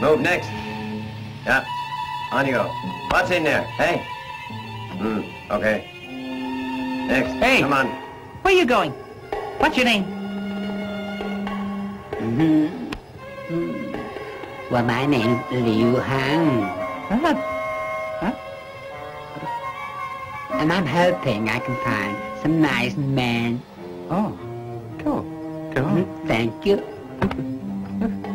Move next. Yeah. On you go. What's in there? Hey? Hmm. Okay. Next. Hey. Come on. Where are you going? What's your name? Hmm. Well, my name's Liu Han, uh-huh. Huh? and I'm hoping I can find some nice men. Oh. Cool. Cool. Thank you.